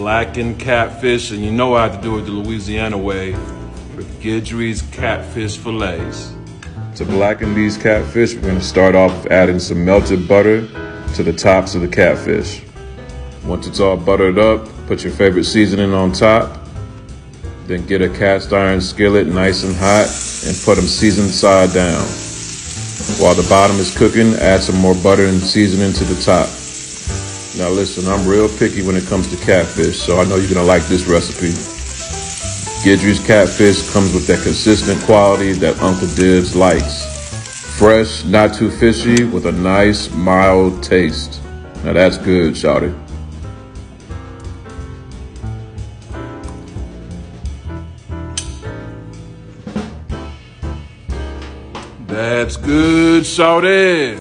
blackened catfish, and you know I have to do it the Louisiana way with Guidry's catfish fillets. To blacken these catfish, we're gonna start off adding some melted butter to the tops of the catfish. Once it's all buttered up, put your favorite seasoning on top. Then get a cast iron skillet nice and hot and put them seasoned side down. While the bottom is cooking, add some more butter and seasoning to the top. Now listen, I'm real picky when it comes to catfish, so I know you're gonna like this recipe. Guidry's catfish comes with that consistent quality that Uncle Dibbz likes. Fresh, not too fishy, with a nice, mild taste. Now that's good, Shawty. That's good, Shawty.